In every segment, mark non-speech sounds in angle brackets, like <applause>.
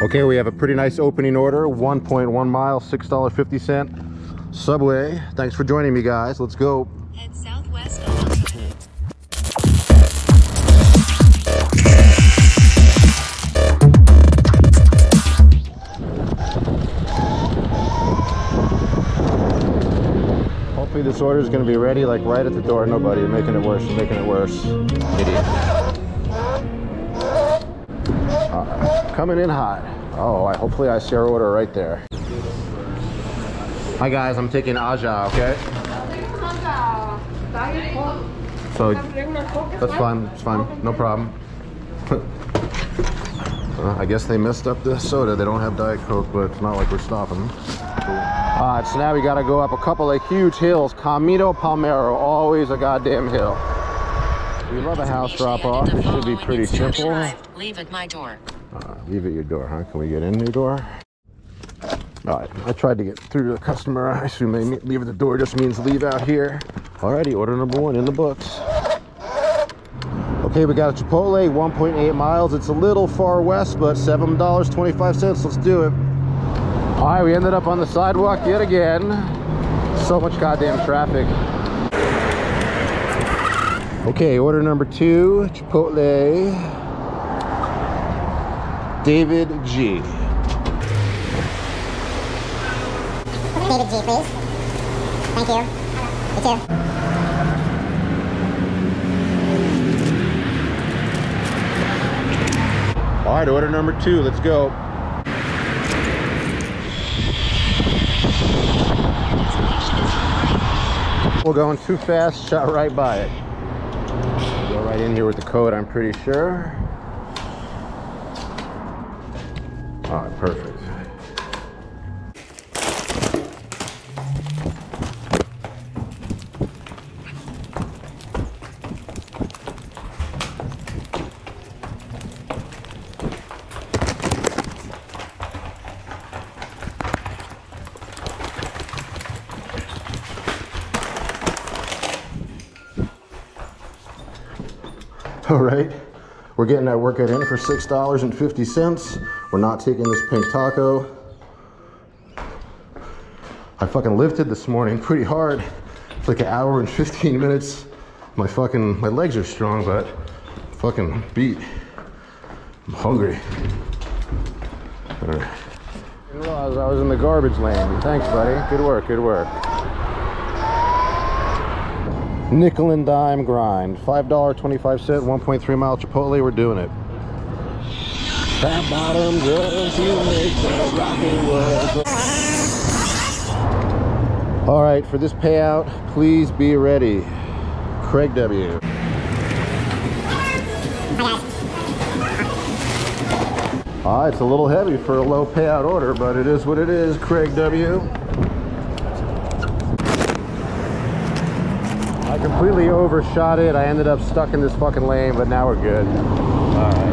Okay, we have a pretty nice opening order. 1.1 mile, $6.50. Subway. Thanks for joining me, guys. Let's go. Head southwest Hopefully this order is going to be ready like right at the door. Nobody You're making it worse. You're making it worse. Idiot. Uh, coming in hot. Oh, I, hopefully I our order right there. Hi guys, I'm taking Aja, okay? So that's fine. It's fine. No problem. <laughs> Uh, I guess they messed up the soda. They don't have Diet Coke, but it's not like we're stopping. All right, so now we gotta go up a couple of huge hills. Camino Palmero, always a goddamn hill. We love a house drop off. It should be pretty simple. Leave at my door. Uh, leave at your door, huh? Can we get in your door? All right, I tried to get through to the customer. I assume they leave at the door just means leave out here. Alrighty, order number one in the books. Okay, we got a Chipotle, 1.8 miles. It's a little far west, but $7.25. Let's do it. All right, we ended up on the sidewalk yet again. So much goddamn traffic. Okay, order number two, Chipotle. David G. David G, please. Thank you. You too. All right, order number two, let's go. We're going too fast, shot right by it. Go right in here with the code, I'm pretty sure. All right, perfect. All right, we're getting that workout in for $6.50. We're not taking this pink taco. I fucking lifted this morning pretty hard. It's like an hour and 15 minutes. My fucking, my legs are strong, but fucking beat. I'm hungry. All right. I was in the garbage lane. Thanks, buddy. Good work, good work. Nickel and dime grind. $5.25, 1.3 mile Chipotle. We're doing it. Fat bottom girls, you make the rockin' world. All right, for this payout, please be ready. Craig W. Ah, it's a little heavy for a low payout order, but it is what it is, Craig W. I completely overshot it. I ended up stuck in this fucking lane, but now we're good. All right.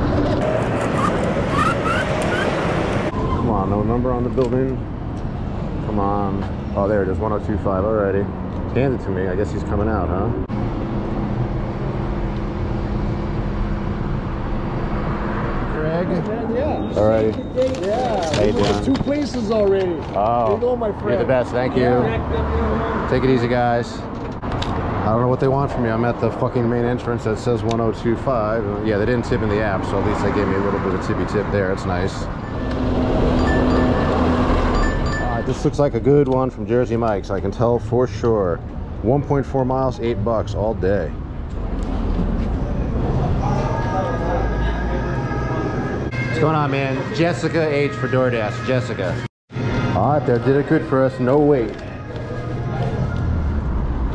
Come on, no number on the building. Come on. Oh, there it is, 1025 already. Hand it to me. I guess he's coming out, huh? Craig? Yeah. Alrighty. Yeah. How you Two places already. Oh, you go, my friend. you're the best. Thank you. Take it easy, guys. I don't know what they want from me. I'm at the fucking main entrance that says 1025. Uh, Yeah, they didn't tip in the app, so at least they gave me a little bit of tippy tip there. It's nice. This looks like a good one from Jersey Mike's. I can tell for sure. 1.4 miles, 8 bucks all day. What's going on, man? Jessica H for DoorDash. Jessica. All right, that did it good for us. No wait.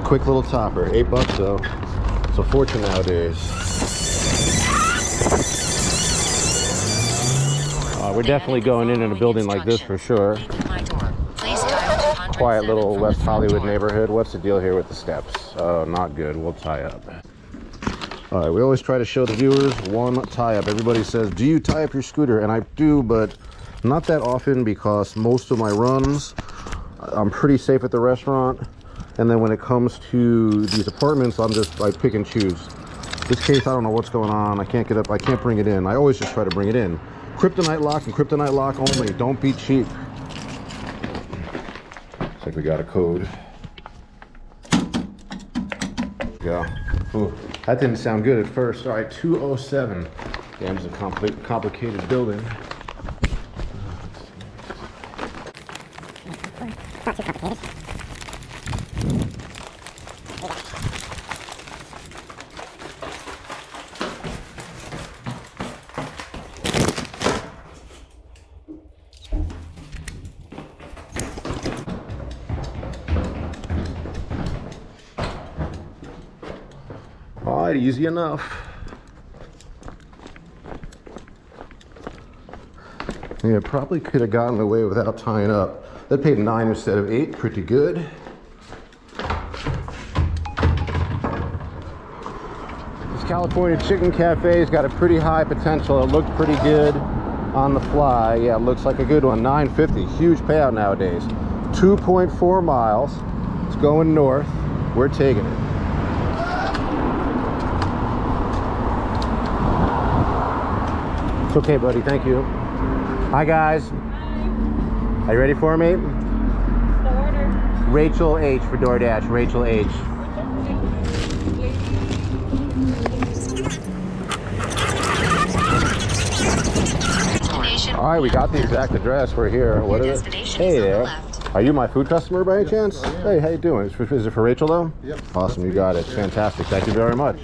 Quick little topper. Eight bucks though. It's a fortune nowadays. Uh, we're definitely going in in a building like this for sure. Quiet little West Hollywood neighborhood. What's the deal here with the steps? Oh, not good. We'll tie up. All right, we always try to show the viewers one tie up. Everybody says, do you tie up your scooter? And I do, but not that often because most of my runs, I'm pretty safe at the restaurant. And then when it comes to these apartments, I'm just, I pick and choose. This case, I don't know what's going on. I can't get up, I can't bring it in. I always just try to bring it in. Kryptonite lock and kryptonite lock only. Don't be cheap. Looks like we got a code. Yeah. Ooh, that didn't sound good at first. All right, 207. Damn, it's a compli- complicated building. Not too complicated. All right, easy enough. Yeah, probably could have gotten away without tying up. That paid nine instead of eight, pretty good. This California Chicken Cafe's got a pretty high potential. It looked pretty good on the fly. Yeah, looks like a good one. 950, huge payout nowadays. 2.4 miles. It's going north. We're taking it. It's okay, buddy. Thank you. Hi, guys. Hi. Are you ready for me? Rachel H for DoorDash. Rachel H. All right, we got the exact address. We're here. What is it? Hey is on the there. Left. Are you my food customer by any chance? Hey, how you doing? Is, is it for Rachel though? Yep. Awesome, you got it. Fantastic. Thank you very much.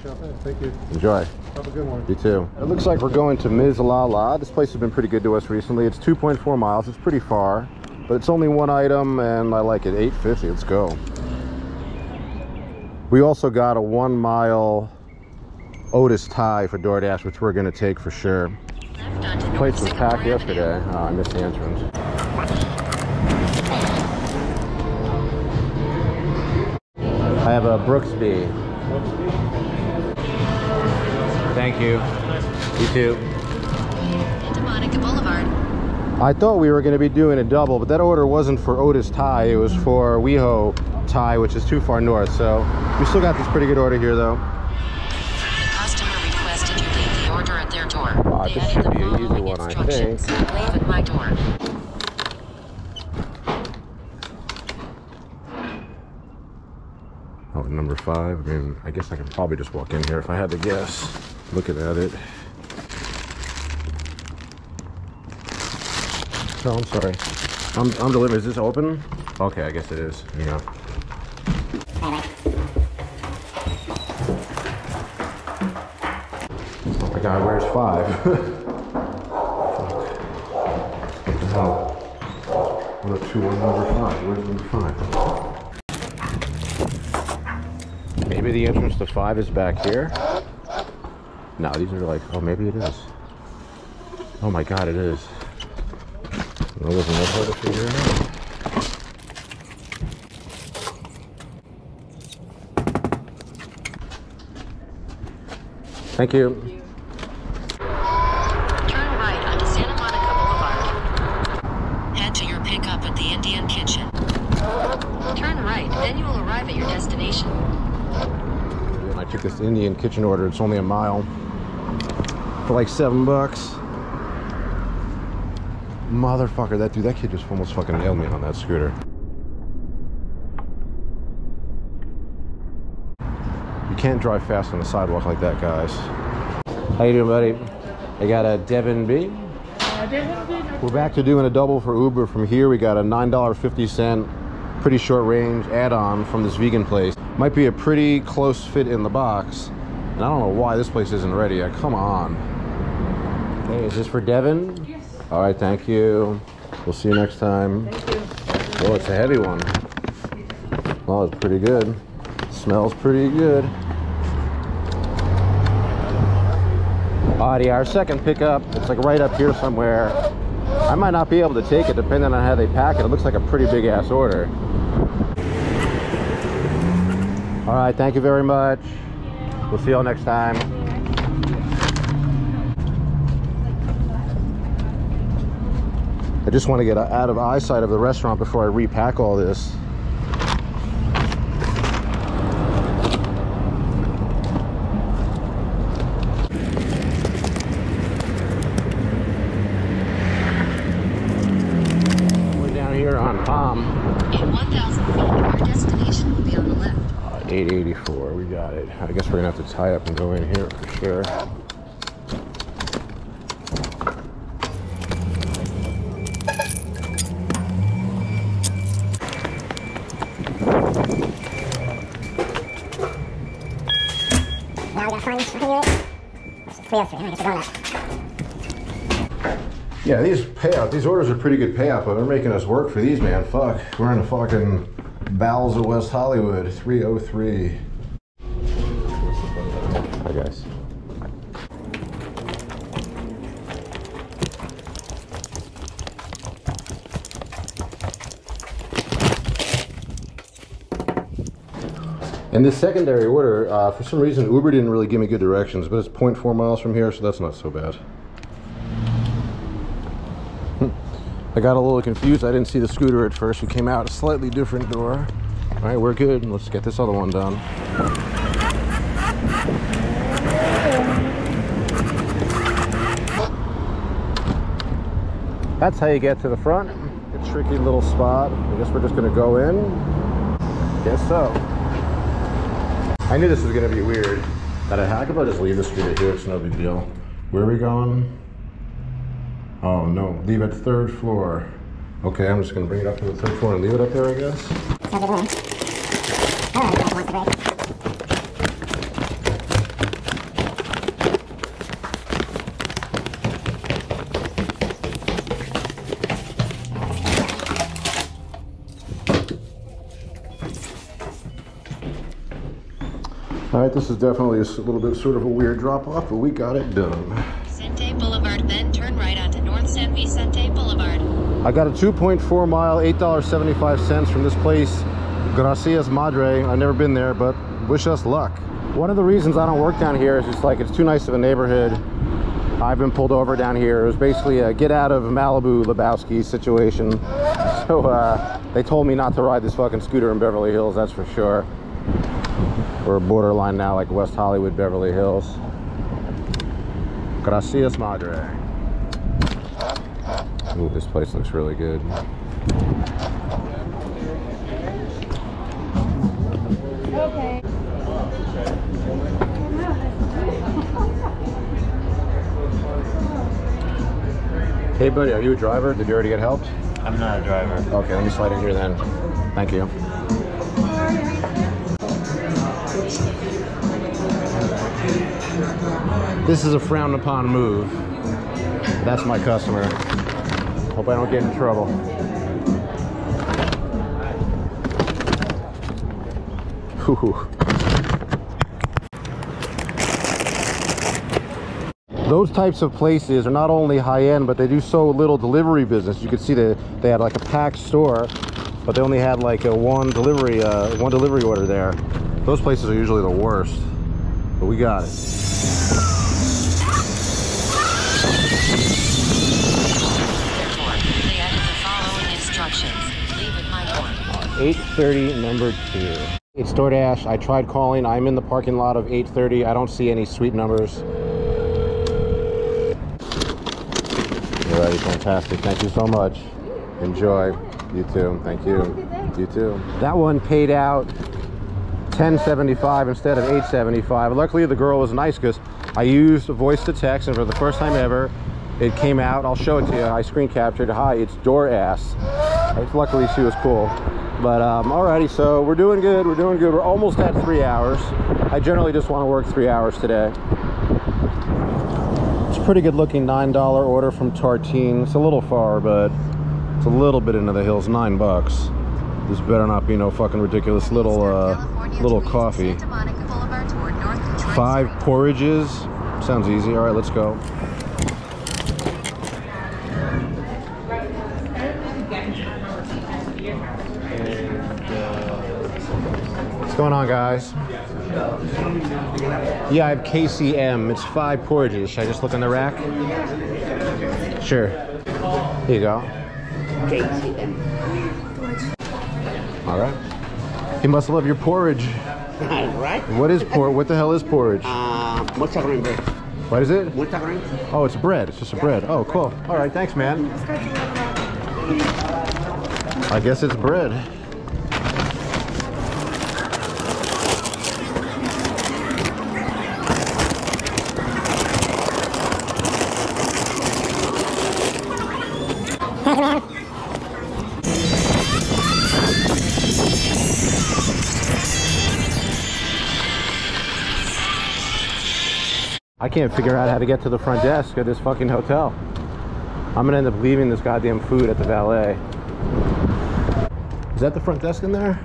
Thank you. Enjoy. Have a good one. You too. It looks like we're going to Ms. La La. This place has been pretty good to us recently. It's 2.4 miles. It's pretty far, but it's only one item, and I like it. 850. Let's go. We also got a one mile Otis Thai for DoorDash, which we're going to take for sure. Left onto Place was packed yesterday. Oh, I missed the entrance. I have a Brooksby. Thank you. You too. Monica Boulevard. I thought we were going to be doing a double, but that order wasn't for Otis Thai. It was for WeHo Thai, which is too far north. So we still got this pretty good order here, though. The customer requested you leave the order at their door. Ah, they this should be an easy one, I think. Leave at my door. Oh, number five. I mean, I guess I could probably just walk in here if I had to guess. Looking at it. Oh, I'm sorry. I'm, I'm delivering. Is this open? Okay, I guess it is. Yeah. Oh my god, where's five? <laughs> what the hell? One oh two one number five. Where's number five? Maybe the entrance to five is back here. No, these are like, oh, maybe it is. Oh my god, it is. Thank you. Turn right onto Santa Monica Boulevard. Head to your pickup at the Indian Kitchen. Turn right, then you will arrive at your destination. And I took this Indian kitchen order. It's only a mile for like seven bucks. Motherfucker, that dude, that kid just almost fucking nailed me on that scooter. You can't drive fast on the sidewalk like that, guys. How you doing, buddy? I got a Devon B. We're back to doing a double for Uber from here. We got a $9.50, pretty short range add-on from this vegan place. Might be a pretty close fit in the box. And I don't know why this place isn't ready yet. Come on. Hey, is this for Devon? Yes. All right, thank you. We'll see you next time. Thank you. Oh, it's a heavy one. Well, it's pretty good. Smells pretty good. Alrighty, our second pickup, it's like right up here somewhere. I might not be able to take it depending on how they pack it. It looks like a pretty big ass order. All right, thank you very much. We'll see y'all next time. I just want to get out of eyesight of the restaurant before I repack all this. Palm. In 1,000 feet, your destination will be on the left. Uh, 884, we got it. I guess we're gonna have to tie up and go in here for sure. Now we gotta find this fucking unit. 303, I guess we're going up. Yeah, these payout, these orders are pretty good payout, but they're making us work for these, man. Fuck. We're in a fucking bowels of West Hollywood, 303. Hi, guys. And this secondary order, uh, for some reason, Uber didn't really give me good directions, but it's 0.4 miles from here, so that's not so bad. I got a little confused. I didn't see the scooter at first. We came out a slightly different door. All right, we're good. Let's get this other one done. That's how you get to the front. A tricky little spot. I guess we're just gonna go in. Guess so. I knew this was gonna be weird. That I I just leave the scooter here? It's no big deal. Where are we going? Oh no, leave at third floor. Okay, I'm just gonna bring it up to the third floor and leave it up there, I guess. Sounds good to me. I don't know if wants to break. All right, this is definitely a little bit sort of a weird drop off, but we got it done. Vicente Boulevard, then turn right onto North San Vicente Boulevard. I got a 2.4 mile, $8.75 from this place, Gracias Madre. I've never been there, but wish us luck. One of the reasons I don't work down here is just like it's too nice of a neighborhood. I've been pulled over down here. It was basically a get out of Malibu Lebowski situation. So uh, they told me not to ride this fucking scooter in Beverly Hills, that's for sure. We're borderline now like West Hollywood, Beverly Hills. Gracias Madre. Ooh, this place looks really good. Hey buddy, are you a driver? Did you already get helped? I'm not a driver. Okay, let me slide in here then. Thank you. This is a frowned upon move. That's my customer. Hope I don't get in trouble. Whew. Those types of places are not only high end, but they do so little delivery business. You could see that they had like a packed store, but they only had like a one delivery, uh, one delivery order there. Those places are usually the worst, but we got it. 830 number two. It's DoorDash. I tried calling. I'm in the parking lot of 830. I don't see any suite numbers. Alrighty, fantastic. Thank you so much. Enjoy. You too. Thank you. You too. That one paid out 1075 instead of 875. Luckily, the girl was nice because I used voice to text, and for the first time ever, it came out. I'll show it to you. I screen captured. Hi, it's door ass. Luckily, she was cool. But um, alrighty, so we're doing good. We're doing good. We're almost at three hours. I generally just want to work three hours today. It's a pretty good looking $9 order from Tartine. It's a little far, but it's a little bit into the hills. Nine bucks. This better not be no fucking ridiculous little uh, little coffee. Santa Monica Boulevard toward North Detroit. Five porridges. Sounds easy. All right, let's go. What's going on, guys? Yeah, I have KCM. It's five porridges. Should I just look in the rack? Sure. Here you go. KCM. All right. You must love your porridge. <laughs> right? What is por? What the hell is porridge? Uh, multigrain bread. What is it? Multigrain? Oh, it's bread. It's just a bread. Oh, cool. All right, thanks, man. I guess it's bread. I can't figure out how to get to the front desk at this fucking hotel. I'm gonna end up leaving this goddamn food at the valet. Is that the front desk in there?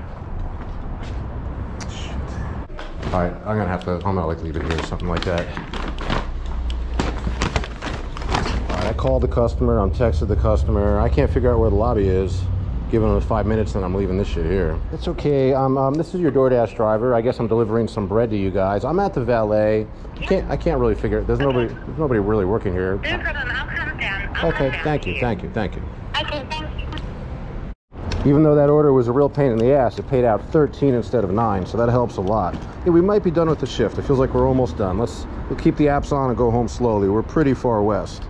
Shit. All right, I'm gonna have to, I'm gonna like leave it here or something like that. All right, I called the customer, I'm texted the customer. I can't figure out where the lobby is. Giving them five minutes and I'm leaving this shit here. It's okay. Um, um, this is your DoorDash driver. I guess I'm delivering some bread to you guys. I'm at the valet. I can't, I can't really figure it. There's nobody, there's nobody really working here. No problem. I'll come down. I'll Okay, come down thank to you, thank you, thank you. Okay, thank you. Even though that order was a real pain in the ass, it paid out 13 instead of 9, so that helps a lot. Hey, we might be done with the shift. It feels like we're almost done. Let's we'll keep the apps on and go home slowly. We're pretty far west.